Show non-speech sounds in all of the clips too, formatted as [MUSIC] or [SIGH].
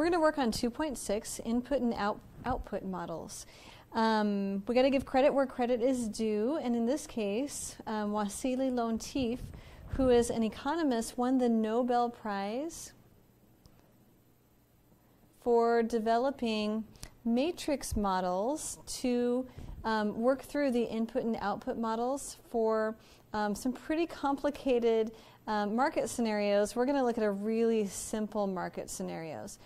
We're going to work on 2.6 input and out, output models. Um, we got to give credit where credit is due, and in this case, um, Wassily Leontief, who is an economist, won the Nobel Prize for developing matrix models to um, work through the input and output models for um, some pretty complicated um, market scenarios. We're going to look at a really simple market scenarios.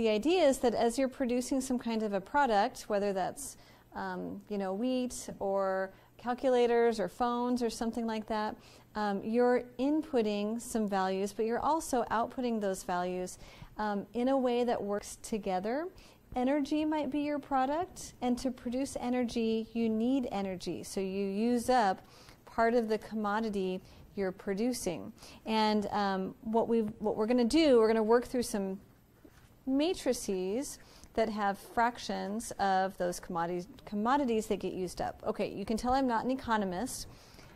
The idea is that as you're producing some kind of a product, whether that's um, you know wheat or calculators or phones or something like that, um, you're inputting some values, but you're also outputting those values um, in a way that works together. Energy might be your product, and to produce energy, you need energy. So you use up part of the commodity you're producing. And um, what we what we're going to do, we're going to work through some matrices that have fractions of those commodities, commodities that get used up. Okay, you can tell I'm not an economist.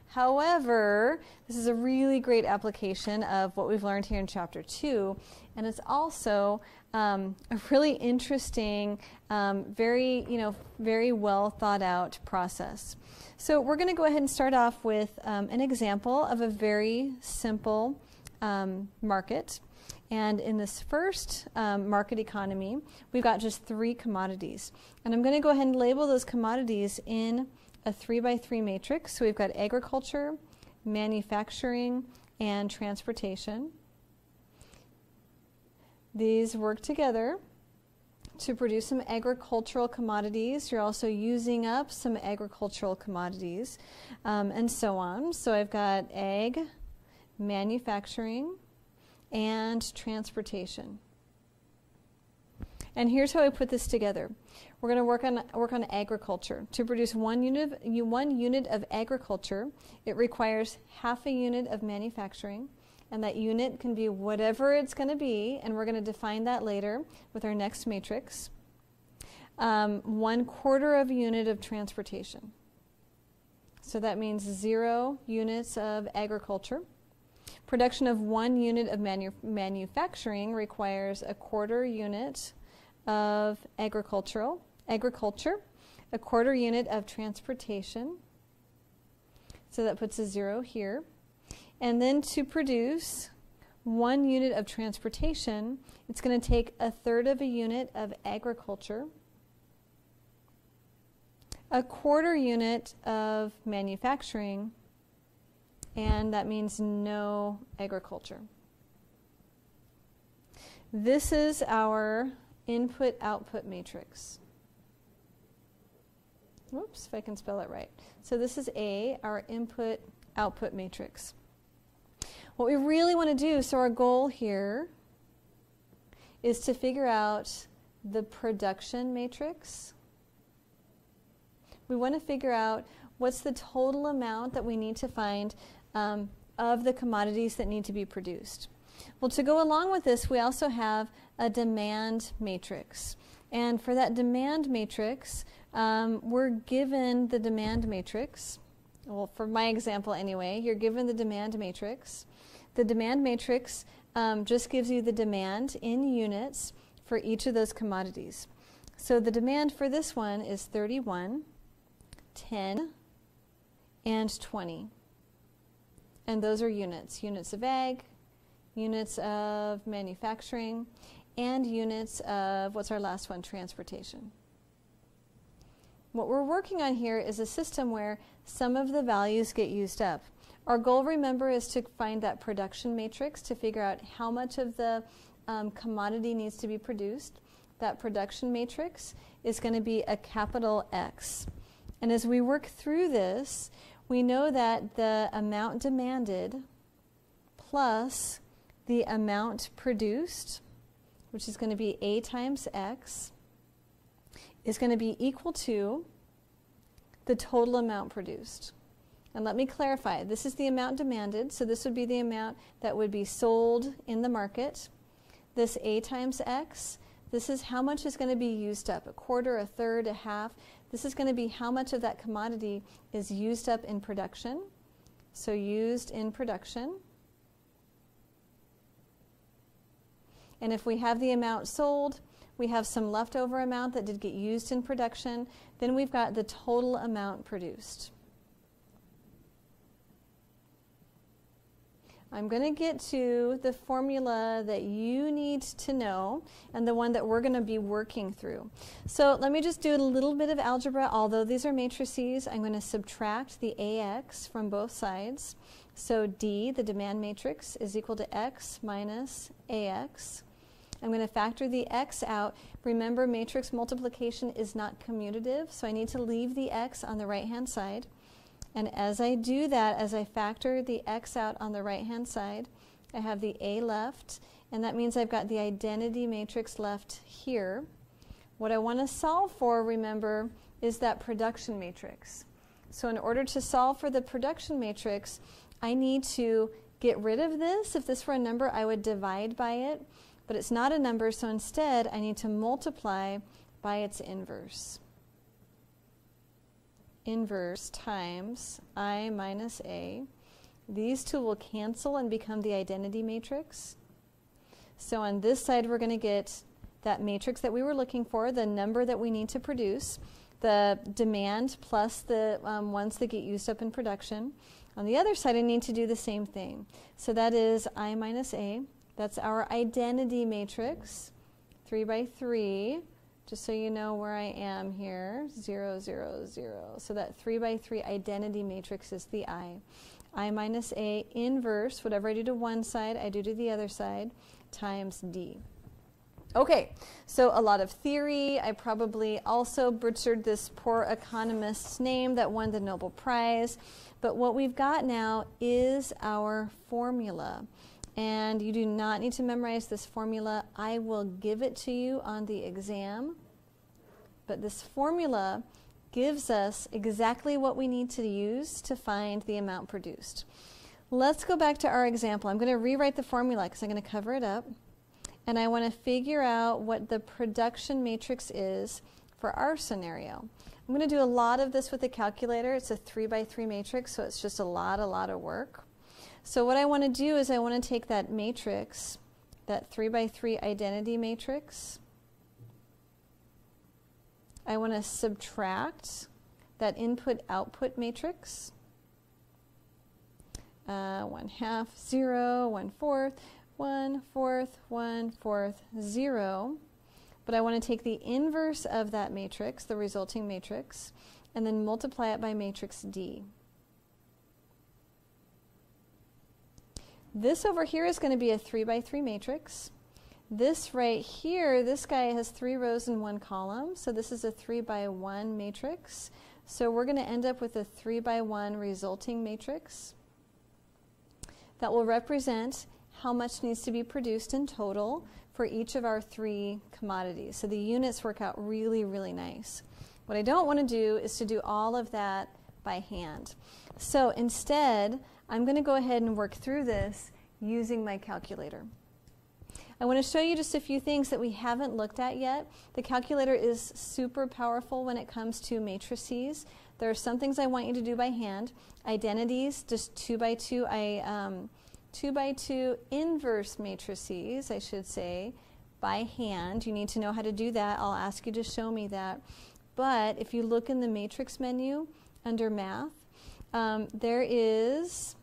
However, this is a really great application of what we've learned here in chapter two, and it's also um, a really interesting, um, very you know, very well thought out process. So we're going to go ahead and start off with um, an example of a very simple um, market. And in this first um, market economy, we've got just three commodities. And I'm going to go ahead and label those commodities in a three by three matrix. So we've got agriculture, manufacturing, and transportation. These work together to produce some agricultural commodities. You're also using up some agricultural commodities um, and so on. So I've got ag, manufacturing, and transportation. And here's how I put this together. We're going to work on work on agriculture. To produce one unit of, one unit of agriculture, it requires half a unit of manufacturing, and that unit can be whatever it's going to be, and we're going to define that later with our next matrix. Um, one quarter of a unit of transportation. So that means zero units of agriculture. Production of one unit of manu manufacturing requires a quarter unit of agricultural agriculture, a quarter unit of transportation. So that puts a zero here. And then to produce one unit of transportation, it's going to take a third of a unit of agriculture, a quarter unit of manufacturing, and that means no agriculture. This is our input output matrix. Whoops, if I can spell it right. So this is A, our input output matrix. What we really want to do, so our goal here is to figure out the production matrix. We want to figure out what's the total amount that we need to find um, of the commodities that need to be produced. Well, to go along with this, we also have a demand matrix. And for that demand matrix, um, we're given the demand matrix. Well, for my example anyway, you're given the demand matrix. The demand matrix um, just gives you the demand in units for each of those commodities. So the demand for this one is 31, 10, and 20. And those are units, units of ag, units of manufacturing, and units of, what's our last one, transportation. What we're working on here is a system where some of the values get used up. Our goal, remember, is to find that production matrix to figure out how much of the um, commodity needs to be produced. That production matrix is going to be a capital X. And as we work through this, we know that the amount demanded plus the amount produced, which is going to be A times X, is going to be equal to the total amount produced. And let me clarify, this is the amount demanded, so this would be the amount that would be sold in the market. This A times X, this is how much is going to be used up, a quarter, a third, a half. This is going to be how much of that commodity is used up in production. So used in production. And if we have the amount sold, we have some leftover amount that did get used in production, then we've got the total amount produced. I'm going to get to the formula that you need to know and the one that we're going to be working through. So let me just do a little bit of algebra. Although these are matrices, I'm going to subtract the AX from both sides. So D, the demand matrix, is equal to X minus AX. I'm going to factor the X out. Remember, matrix multiplication is not commutative, so I need to leave the X on the right-hand side. And as I do that, as I factor the x out on the right-hand side, I have the A left, and that means I've got the identity matrix left here. What I want to solve for, remember, is that production matrix. So in order to solve for the production matrix, I need to get rid of this. If this were a number, I would divide by it, but it's not a number, so instead I need to multiply by its inverse inverse times i minus a. These two will cancel and become the identity matrix. So on this side, we're going to get that matrix that we were looking for, the number that we need to produce, the demand plus the um, ones that get used up in production. On the other side, I need to do the same thing. So that is I minus A. That's our identity matrix, 3 by 3 just so you know where I am here, 0, 0, 0. So that 3 by 3 identity matrix is the I. I minus A inverse, whatever I do to one side, I do to the other side, times D. Okay, so a lot of theory. I probably also butchered this poor economist's name that won the Nobel Prize. But what we've got now is our formula. And you do not need to memorize this formula. I will give it to you on the exam. But this formula gives us exactly what we need to use to find the amount produced. Let's go back to our example. I'm going to rewrite the formula because I'm going to cover it up. And I want to figure out what the production matrix is for our scenario. I'm going to do a lot of this with a calculator. It's a 3 by 3 matrix, so it's just a lot, a lot of work. So what I want to do is I want to take that matrix, that 3 by 3 identity matrix. I want to subtract that input-output matrix. Uh, 1 half, 0, 1 fourth, 1 fourth, 1 fourth, 0. But I want to take the inverse of that matrix, the resulting matrix, and then multiply it by matrix D. This over here is going to be a 3 by 3 matrix. This right here, this guy has three rows and one column, so this is a 3 by 1 matrix. So we're going to end up with a 3 by 1 resulting matrix that will represent how much needs to be produced in total for each of our three commodities. So the units work out really, really nice. What I don't want to do is to do all of that by hand. So instead, I'm going to go ahead and work through this using my calculator. I want to show you just a few things that we haven't looked at yet. The calculator is super powerful when it comes to matrices. There are some things I want you to do by hand. Identities, just two by two, I, um, two by two inverse matrices, I should say, by hand. You need to know how to do that. I'll ask you to show me that. But if you look in the matrix menu under math, um, there is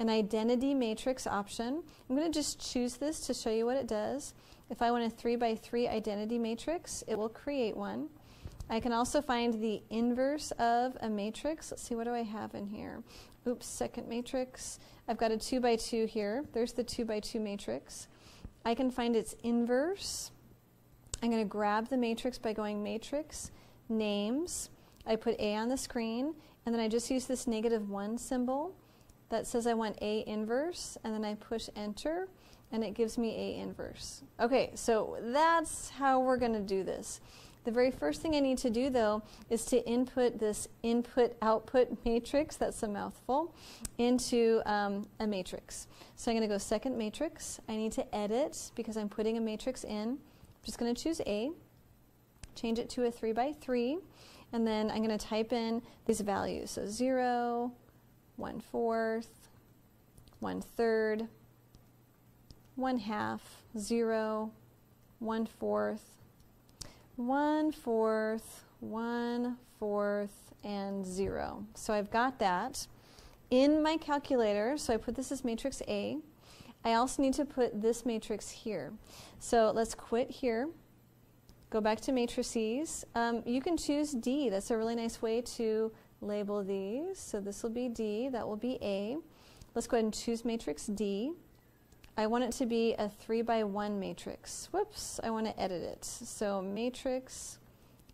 an identity matrix option. I'm going to just choose this to show you what it does. If I want a 3 by 3 identity matrix, it will create one. I can also find the inverse of a matrix. Let's see, what do I have in here? Oops, second matrix. I've got a 2 by 2 here. There's the 2 by 2 matrix. I can find its inverse. I'm going to grab the matrix by going matrix, names. I put A on the screen, and then I just use this negative 1 symbol that says I want A inverse, and then I push enter, and it gives me A inverse. Okay, so that's how we're going to do this. The very first thing I need to do, though, is to input this input-output matrix, that's a mouthful, into um, a matrix. So I'm going to go second matrix. I need to edit because I'm putting a matrix in. I'm just going to choose A, change it to a 3 by 3, and then I'm going to type in these values. So 0, 1 fourth, 1 third, 1 half, 0, 1 fourth, 1 fourth, 1 fourth, and 0. So I've got that in my calculator. So I put this as matrix A. I also need to put this matrix here. So let's quit here. Go back to matrices. Um, you can choose D. That's a really nice way to label these. So this will be D. That will be A. Let's go ahead and choose matrix D. I want it to be a 3 by 1 matrix. Whoops, I want to edit it. So matrix,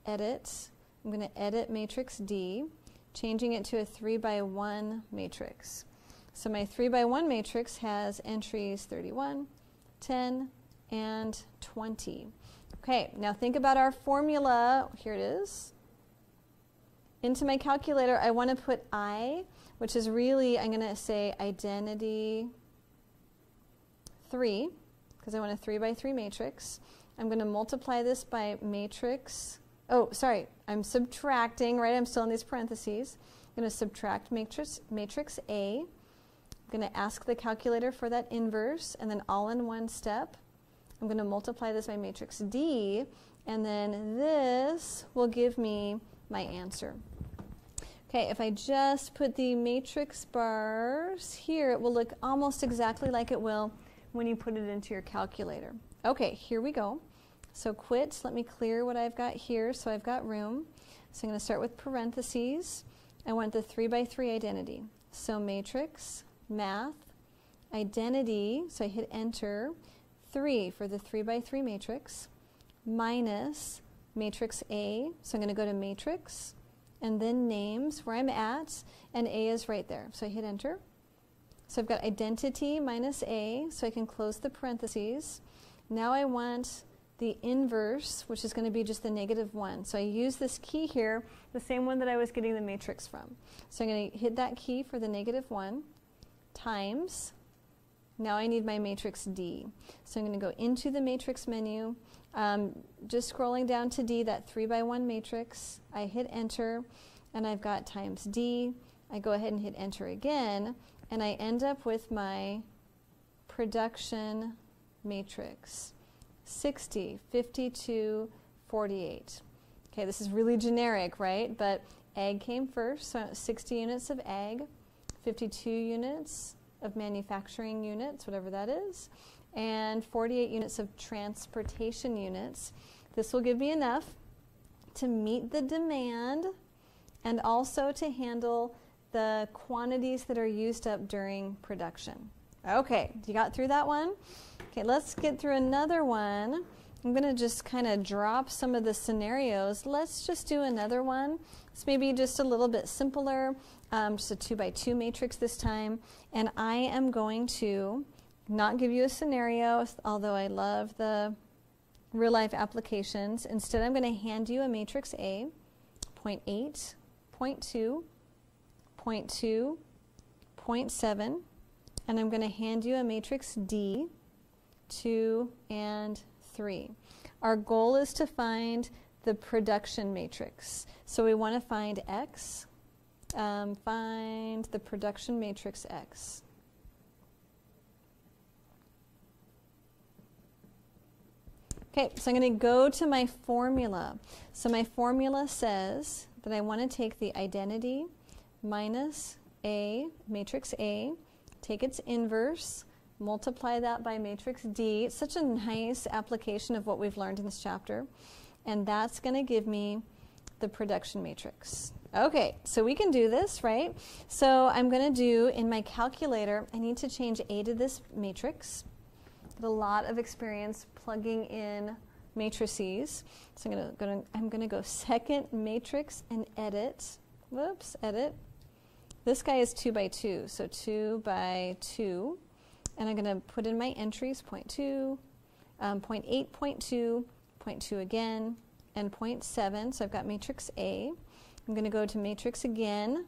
edit. I'm going to edit matrix D, changing it to a 3 by 1 matrix. So my 3 by 1 matrix has entries 31, 10, and 20. Okay, now think about our formula. Here it is. Into my calculator, I want to put I, which is really, I'm going to say identity 3, because I want a 3 by 3 matrix. I'm going to multiply this by matrix. Oh, sorry, I'm subtracting, right? I'm still in these parentheses. I'm going to subtract matrix, matrix A. I'm going to ask the calculator for that inverse, and then all in one step. I'm going to multiply this by matrix D, and then this will give me my answer. Okay, if I just put the matrix bars here, it will look almost exactly like it will when you put it into your calculator. Okay, here we go. So quit, let me clear what I've got here so I've got room. So I'm going to start with parentheses. I want the 3 by 3 identity. So matrix, math, identity, so I hit enter, 3 for the 3 by 3 matrix, minus matrix A. So I'm going to go to matrix, and then names where I'm at, and A is right there. So I hit enter. So I've got identity minus A, so I can close the parentheses. Now I want the inverse, which is going to be just the negative 1. So I use this key here, the same one that I was getting the matrix from. So I'm going to hit that key for the negative 1 times. Now I need my matrix D. So I'm going to go into the matrix menu, um, just scrolling down to D, that 3 by 1 matrix. I hit enter, and I've got times D. I go ahead and hit enter again, and I end up with my production matrix 60, 52, 48. Okay, this is really generic, right? But ag came first, so 60 units of ag, 52 units of manufacturing units, whatever that is, and 48 units of transportation units. This will give me enough to meet the demand and also to handle the quantities that are used up during production. Okay, you got through that one? Okay, let's get through another one. I'm going to just kind of drop some of the scenarios. Let's just do another one. It's maybe just a little bit simpler, um, just a two by two matrix this time. And I am going to not give you a scenario, although I love the real life applications. Instead, I'm going to hand you a matrix A, 0.8, 0.2, 0.2, 0.7, and I'm going to hand you a matrix D, 2, and 3. Our goal is to find the production matrix. So we want to find X, um, find the production matrix X. Okay, so I'm going to go to my formula. So my formula says that I want to take the identity minus A, matrix A, take its inverse, multiply that by matrix D. It's such a nice application of what we've learned in this chapter. And that's going to give me the production matrix. Okay, so we can do this, right? So I'm going to do in my calculator, I need to change A to this matrix. Get a lot of experience plugging in matrices. So I'm going to, I'm going to go second matrix and edit. Whoops, edit. This guy is 2 by 2, so 2 by 2. And I'm going to put in my entries, 0.2, um, 0.8, 0.2, 0.2 again, and 0.7. So I've got matrix A. I'm going to go to matrix again,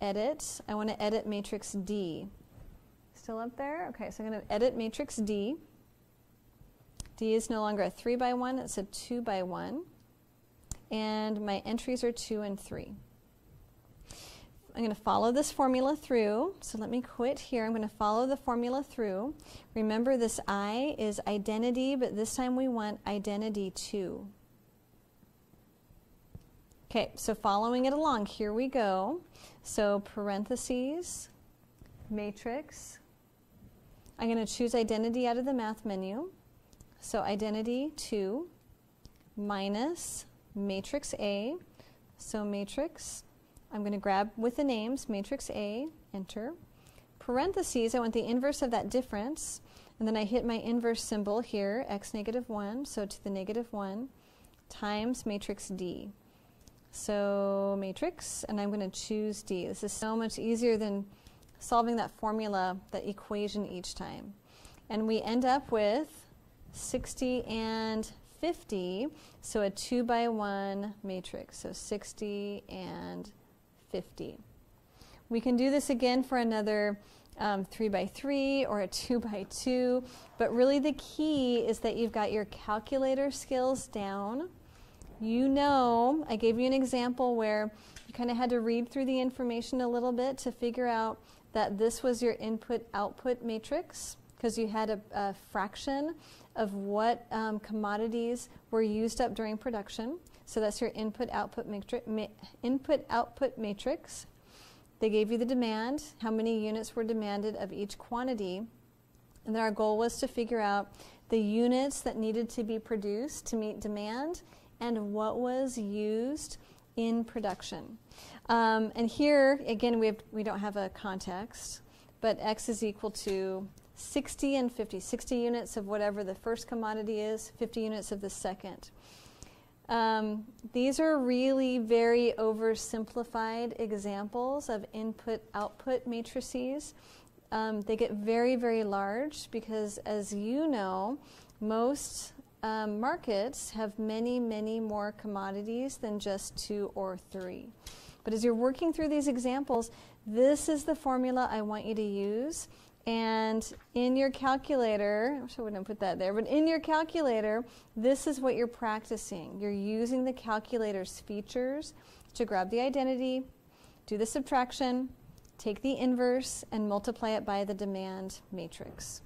edit. I want to edit matrix D. Still up there? Okay, so I'm going to edit matrix D. D is no longer a 3 by 1, it's a 2 by 1. And my entries are 2 and 3. I'm going to follow this formula through. So let me quit here. I'm going to follow the formula through. Remember this I is identity, but this time we want identity 2. Okay, so following it along, here we go. So parentheses, matrix. I'm going to choose identity out of the math menu. So identity 2 minus matrix A. So matrix, I'm going to grab with the names, matrix A, enter. Parentheses, I want the inverse of that difference. And then I hit my inverse symbol here, x negative 1, so to the negative 1, times matrix D. So matrix, and I'm going to choose D. This is so much easier than solving that formula, that equation each time. And we end up with 60 and 50, so a 2 by 1 matrix, so 60 and 50. We can do this again for another um, 3 by 3 or a 2 [LAUGHS] by 2, but really the key is that you've got your calculator skills down. You know, I gave you an example where you kind of had to read through the information a little bit to figure out that this was your input-output matrix because you had a, a, fraction of what um, commodities were used up during production. So that's your input-output matrix, ma input-output matrix. They gave you the demand, how many units were demanded of each quantity. And then our goal was to figure out the units that needed to be produced to meet demand and what was used in production. Um, and here, again, we, have, we don't have a context, but x is equal to 60 and 50, 60 units of whatever the first commodity is, 50 units of the second. Um, these are really very oversimplified examples of input-output matrices. Um, they get very, very large because, as you know, most um, markets have many, many more commodities than just two or three. But as you're working through these examples, this is the formula I want you to use. And in your calculator, I wish I wouldn't have put that there, but in your calculator, this is what you're practicing. You're using the calculator's features to grab the identity, do the subtraction, take the inverse, and multiply it by the demand matrix.